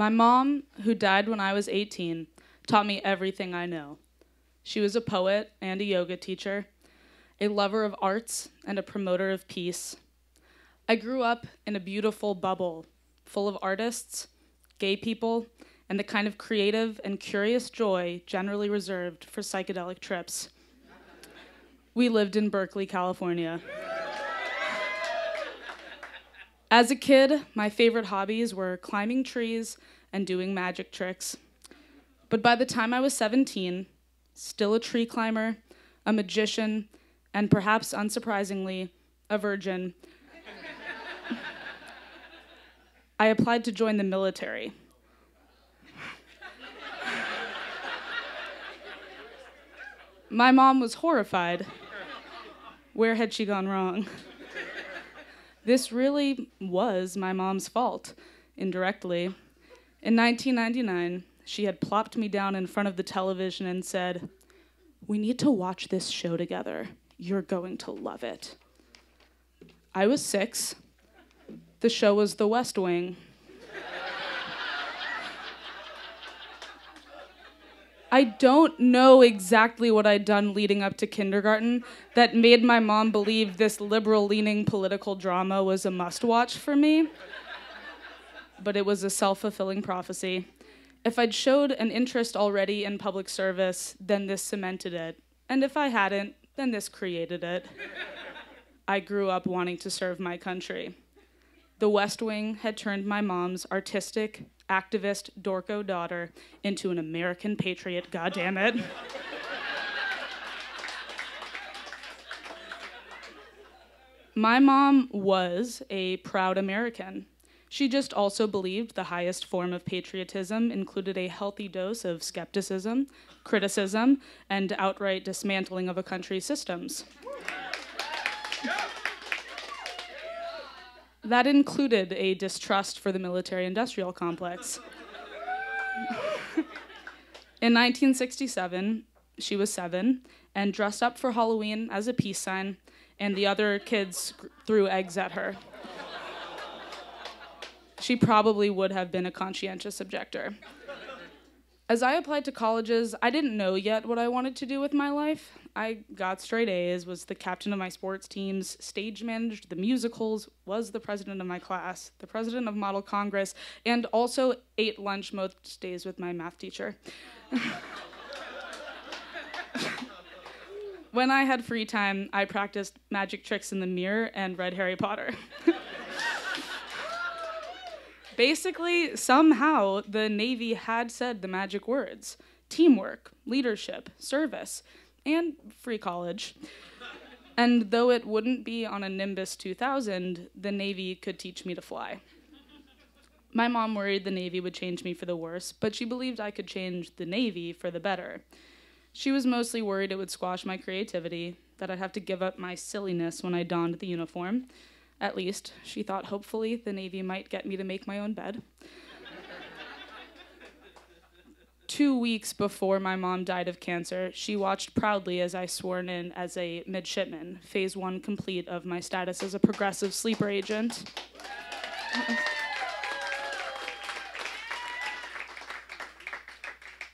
My mom, who died when I was 18, taught me everything I know. She was a poet and a yoga teacher, a lover of arts and a promoter of peace. I grew up in a beautiful bubble full of artists, gay people, and the kind of creative and curious joy generally reserved for psychedelic trips. We lived in Berkeley, California. As a kid, my favorite hobbies were climbing trees and doing magic tricks. But by the time I was 17, still a tree climber, a magician, and perhaps unsurprisingly, a virgin, I applied to join the military. My mom was horrified. Where had she gone wrong? This really was my mom's fault, indirectly. In 1999, she had plopped me down in front of the television and said, We need to watch this show together. You're going to love it. I was six. The show was The West Wing. I don't know exactly what I'd done leading up to kindergarten that made my mom believe this liberal leaning political drama was a must watch for me. But it was a self fulfilling prophecy. If I'd showed an interest already in public service, then this cemented it. And if I hadn't, then this created it. I grew up wanting to serve my country. The West Wing had turned my mom's artistic, activist Dorco daughter into an American patriot, goddammit. my mom was a proud American. She just also believed the highest form of patriotism included a healthy dose of skepticism, criticism, and outright dismantling of a country's systems. That included a distrust for the military industrial complex. In 1967, she was seven and dressed up for Halloween as a peace sign, and the other kids threw eggs at her. She probably would have been a conscientious objector. As I applied to colleges, I didn't know yet what I wanted to do with my life. I got straight A's, was the captain of my sports teams, stage managed the musicals, was the president of my class, the president of Model Congress, and also ate lunch most days with my math teacher. when I had free time, I practiced magic tricks in the mirror and read Harry Potter. Basically, somehow the Navy had said the magic words teamwork, leadership, service and free college. And though it wouldn't be on a Nimbus 2000, the Navy could teach me to fly. My mom worried the Navy would change me for the worse, but she believed I could change the Navy for the better. She was mostly worried it would squash my creativity, that I'd have to give up my silliness when I donned the uniform. At least, she thought hopefully the Navy might get me to make my own bed two weeks before my mom died of cancer, she watched proudly as I sworn in as a midshipman, phase one complete of my status as a progressive sleeper agent.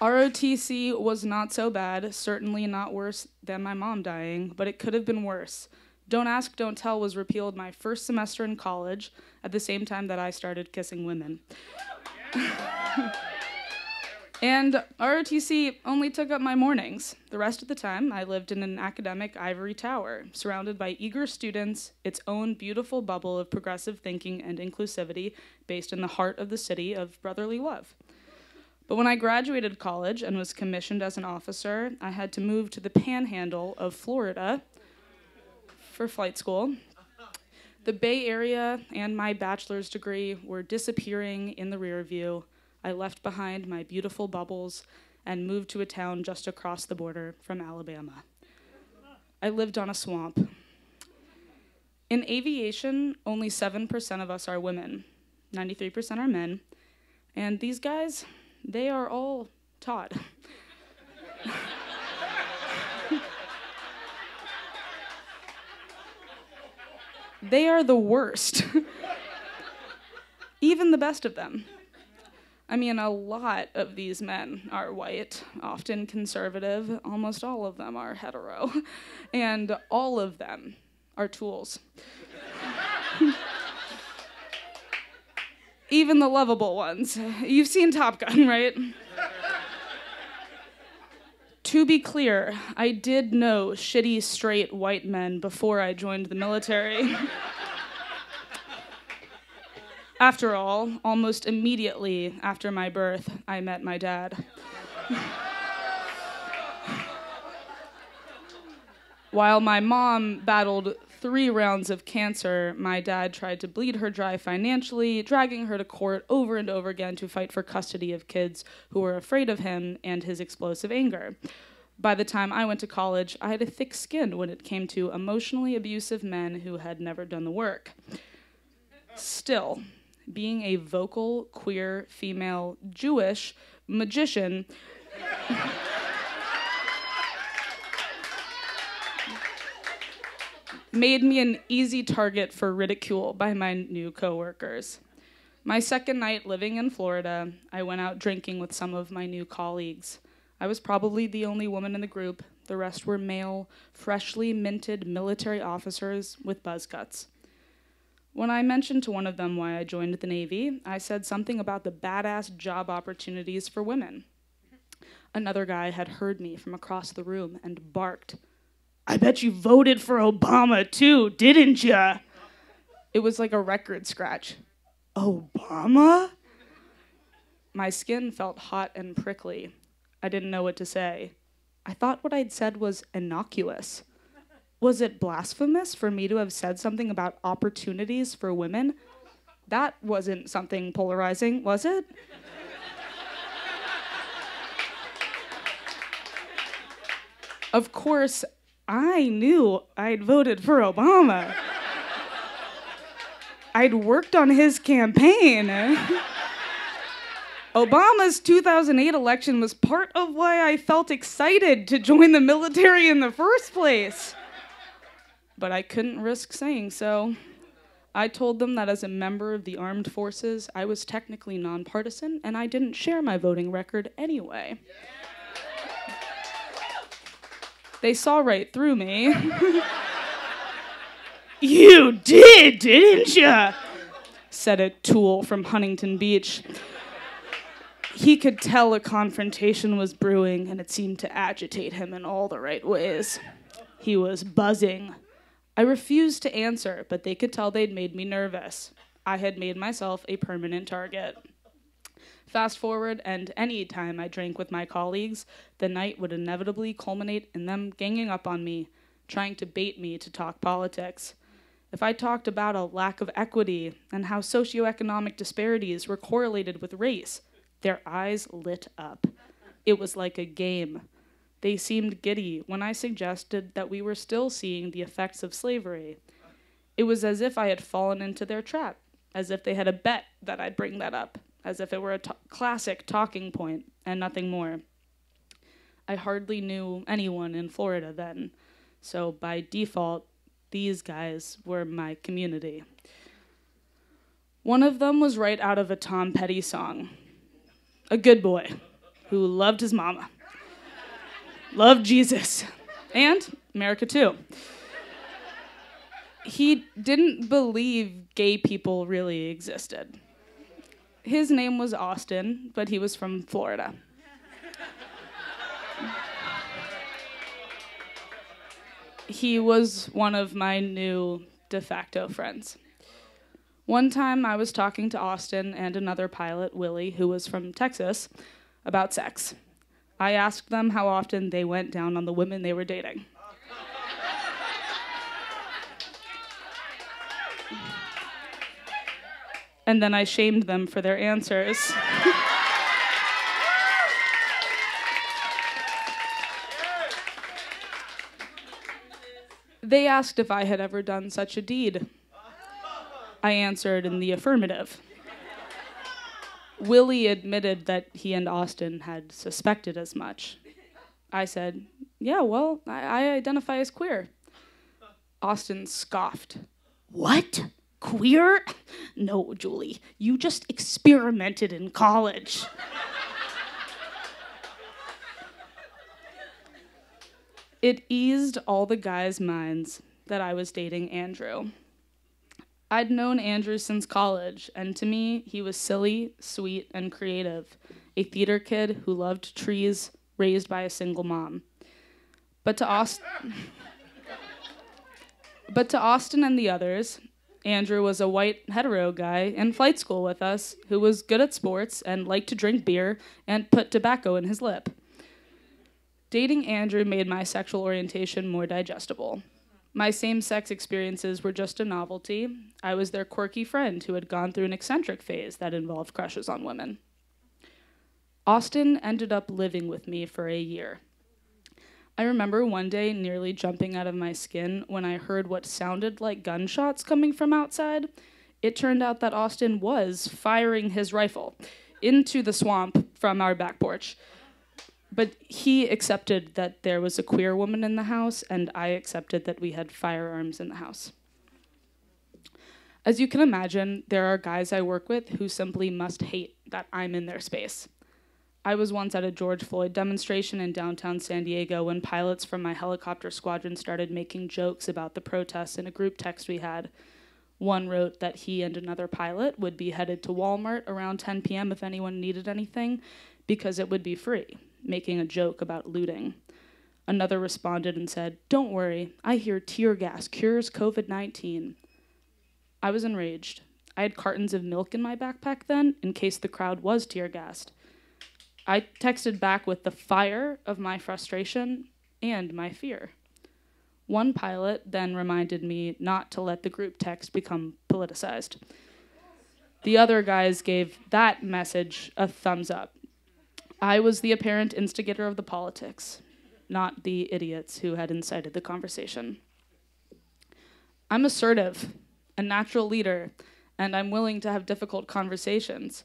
ROTC was not so bad, certainly not worse than my mom dying, but it could have been worse. Don't Ask, Don't Tell was repealed my first semester in college at the same time that I started kissing women. And ROTC only took up my mornings. The rest of the time, I lived in an academic ivory tower, surrounded by eager students, its own beautiful bubble of progressive thinking and inclusivity, based in the heart of the city of brotherly love. But when I graduated college and was commissioned as an officer, I had to move to the panhandle of Florida for flight school. The Bay Area and my bachelor's degree were disappearing in the rear view I left behind my beautiful bubbles and moved to a town just across the border from Alabama. I lived on a swamp. In aviation, only 7% of us are women, 93% are men, and these guys, they are all Todd. They are the worst. Even the best of them. I mean, a lot of these men are white, often conservative. Almost all of them are hetero. And all of them are tools. Even the lovable ones. You've seen Top Gun, right? To be clear, I did know shitty straight white men before I joined the military. after all, almost immediately after my birth, I met my dad. While my mom battled three rounds of cancer, my dad tried to bleed her dry financially, dragging her to court over and over again to fight for custody of kids who were afraid of him and his explosive anger. By the time I went to college, I had a thick skin when it came to emotionally abusive men who had never done the work. Still, being a vocal, queer, female, Jewish magician. made me an easy target for ridicule by my new coworkers. My second night living in Florida, I went out drinking with some of my new colleagues. I was probably the only woman in the group. The rest were male, freshly minted military officers with buzz cuts. When I mentioned to one of them why I joined the Navy, I said something about the badass job opportunities for women. Another guy had heard me from across the room and barked, I bet you voted for Obama too, didn't you? It was like a record scratch. Obama? My skin felt hot and prickly. I didn't know what to say. I thought what I'd said was innocuous. Was it blasphemous for me to have said something about opportunities for women? That wasn't something polarizing, was it? of course, I knew I'd voted for Obama. I'd worked on his campaign. Obama's 2008 election was part of why I felt excited to join the military in the first place. But I couldn't risk saying so. I told them that as a member of the armed forces, I was technically nonpartisan and I didn't share my voting record anyway. Yeah. They saw right through me. you did, didn't you? said a tool from Huntington Beach. He could tell a confrontation was brewing, and it seemed to agitate him in all the right ways. He was buzzing. I refused to answer, but they could tell they'd made me nervous. I had made myself a permanent target. Fast forward, and any time I drank with my colleagues, the night would inevitably culminate in them ganging up on me, trying to bait me to talk politics. If I talked about a lack of equity and how socioeconomic disparities were correlated with race, their eyes lit up. It was like a game. They seemed giddy when I suggested that we were still seeing the effects of slavery. It was as if I had fallen into their trap, as if they had a bet that I'd bring that up as if it were a classic talking point and nothing more. I hardly knew anyone in Florida then, so by default, these guys were my community. One of them was right out of a Tom Petty song. A good boy who loved his mama, loved Jesus, and America too. He didn't believe gay people really existed his name was Austin, but he was from Florida. he was one of my new de facto friends. One time I was talking to Austin and another pilot, Willie, who was from Texas, about sex. I asked them how often they went down on the women they were dating. And then I shamed them for their answers. they asked if I had ever done such a deed. I answered in the affirmative. Willie admitted that he and Austin had suspected as much. I said, Yeah, well, I, I identify as queer. Austin scoffed. What? Queer? No, Julie, you just experimented in college. it eased all the guys' minds that I was dating Andrew. I'd known Andrew since college, and to me, he was silly, sweet, and creative, a theater kid who loved trees, raised by a single mom. But to Austin, but to Austin and the others, Andrew was a white hetero guy in flight school with us who was good at sports and liked to drink beer and put tobacco in his lip. Dating Andrew made my sexual orientation more digestible. My same sex experiences were just a novelty. I was their quirky friend who had gone through an eccentric phase that involved crushes on women. Austin ended up living with me for a year. I remember one day nearly jumping out of my skin when I heard what sounded like gunshots coming from outside. It turned out that Austin was firing his rifle into the swamp from our back porch but he accepted that there was a queer woman in the house, and I accepted that we had firearms in the house. As you can imagine, there are guys I work with who simply must hate that I'm in their space. I was once at a George Floyd demonstration in downtown San Diego when pilots from my helicopter squadron started making jokes about the protests in a group text we had. One wrote that he and another pilot would be headed to Walmart around 10 p.m. if anyone needed anything because it would be free making a joke about looting. Another responded and said, Don't worry, I hear tear gas cures COVID 19. I was enraged. I had cartons of milk in my backpack then, in case the crowd was tear gassed. I texted back with the fire of my frustration and my fear. One pilot then reminded me not to let the group text become politicized. The other guys gave that message a thumbs up. I was the apparent instigator of the politics, not the idiots who had incited the conversation. I'm assertive, a natural leader, and I'm willing to have difficult conversations.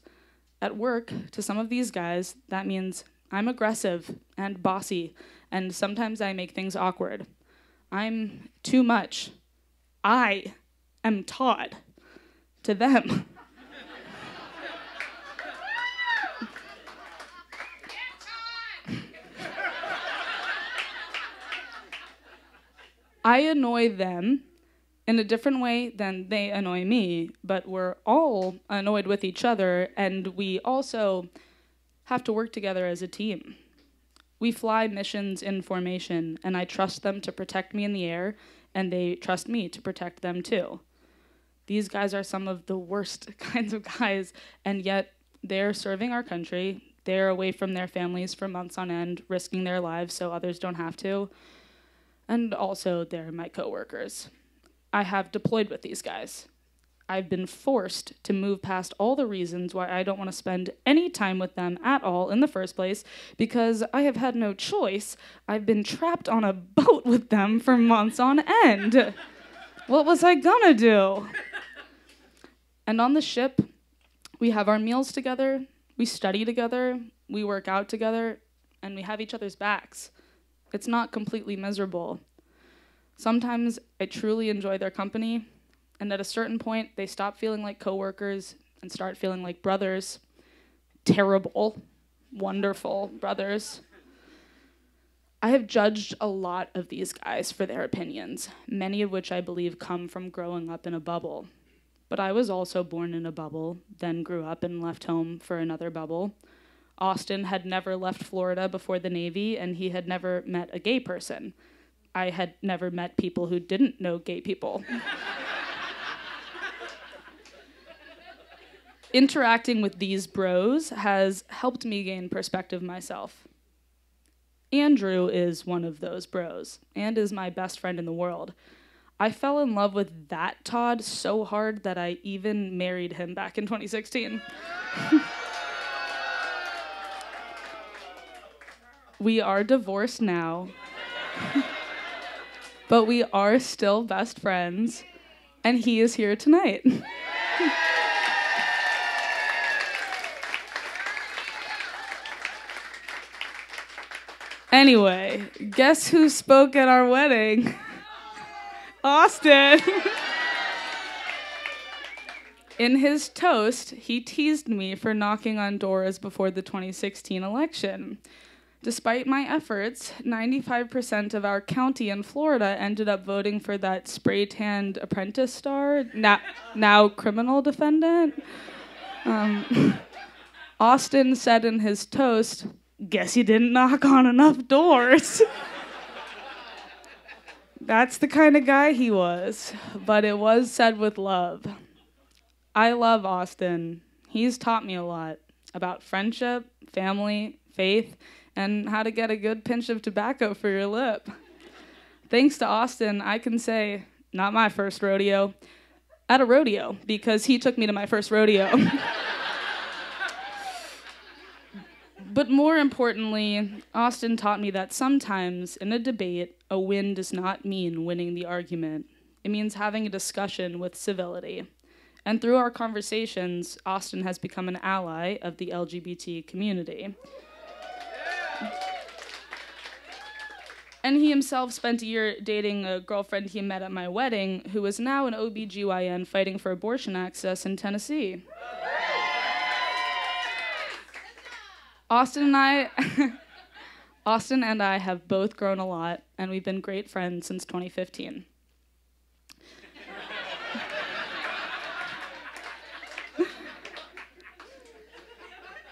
At work, to some of these guys, that means I'm aggressive and bossy, and sometimes I make things awkward. I'm too much. I am Todd to them. I annoy them in a different way than they annoy me, but we're all annoyed with each other, and we also have to work together as a team. We fly missions in formation, and I trust them to protect me in the air, and they trust me to protect them too. These guys are some of the worst kinds of guys, and yet they're serving our country. They're away from their families for months on end, risking their lives so others don't have to and also they're my coworkers. I have deployed with these guys. I've been forced to move past all the reasons why I don't want to spend any time with them at all in the first place because I have had no choice. I've been trapped on a boat with them for months on end. what was I gonna do? And on the ship, we have our meals together, we study together, we work out together, and we have each other's backs. It's not completely miserable. Sometimes I truly enjoy their company, and at a certain point, they stop feeling like coworkers and start feeling like brothers. Terrible, wonderful brothers. I have judged a lot of these guys for their opinions, many of which I believe come from growing up in a bubble. But I was also born in a bubble, then grew up and left home for another bubble. Austin had never left Florida before the Navy, and he had never met a gay person. I had never met people who didn't know gay people. Interacting with these bros has helped me gain perspective myself. Andrew is one of those bros and is my best friend in the world. I fell in love with that Todd so hard that I even married him back in 2016. We are divorced now. but we are still best friends, and he is here tonight. anyway, guess who spoke at our wedding? Austin. In his toast, he teased me for knocking on doors before the 2016 election. Despite my efforts, 95% of our county in Florida ended up voting for that spray tanned apprentice star, now, now criminal defendant. Um, Austin said in his toast, Guess you didn't knock on enough doors. That's the kind of guy he was, but it was said with love. I love Austin. He's taught me a lot about friendship, family, faith, and how to get a good pinch of tobacco for your lip. Thanks to Austin, I can say, not my first rodeo, at a rodeo, because he took me to my first rodeo. but more importantly, Austin taught me that sometimes in a debate, a win does not mean winning the argument. It means having a discussion with civility. And through our conversations, Austin has become an ally of the LGBT community. And he himself spent a year dating a girlfriend he met at my wedding who is now an OBGYN fighting for abortion access in Tennessee. Austin and I Austin and I have both grown a lot and we've been great friends since 2015.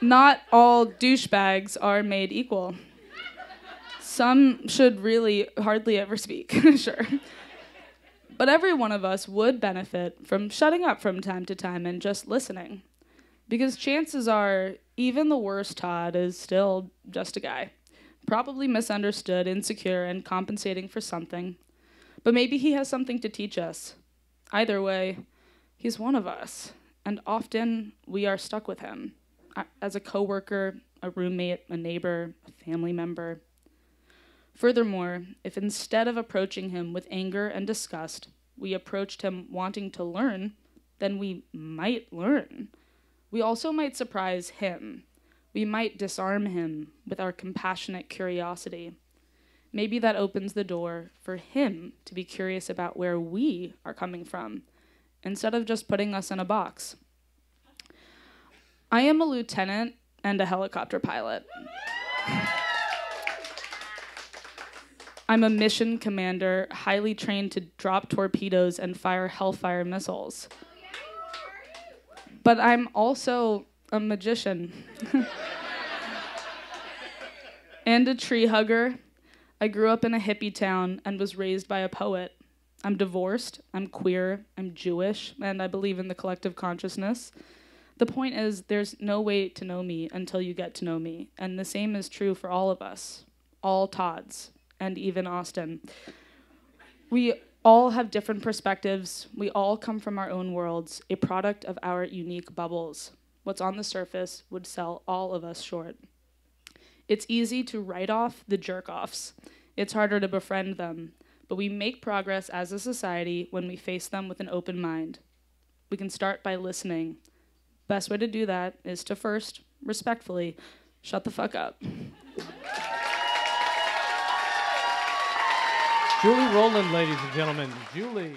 Not all douchebags are made equal. Some should really hardly ever speak, sure. But every one of us would benefit from shutting up from time to time and just listening. Because chances are, even the worst Todd is still just a guy. Probably misunderstood, insecure, and compensating for something. But maybe he has something to teach us. Either way, he's one of us, and often we are stuck with him as a coworker, a roommate, a neighbor, a family member. Furthermore, if instead of approaching him with anger and disgust, we approached him wanting to learn, then we might learn. We also might surprise him. We might disarm him with our compassionate curiosity. Maybe that opens the door for him to be curious about where we are coming from, instead of just putting us in a box. I am a lieutenant and a helicopter pilot. I'm a mission commander, highly trained to drop torpedoes and fire Hellfire missiles. But I'm also a magician and a tree hugger. I grew up in a hippie town and was raised by a poet. I'm divorced, I'm queer, I'm Jewish, and I believe in the collective consciousness. The point is, there's no way to know me until you get to know me. And the same is true for all of us, all Todds and even Austin. We all have different perspectives. We all come from our own worlds, a product of our unique bubbles. What's on the surface would sell all of us short. It's easy to write off the jerk offs, it's harder to befriend them, but we make progress as a society when we face them with an open mind. We can start by listening. Best way to do that is to first, respectfully, shut the fuck up. Julie Roland, ladies and gentlemen. Julie.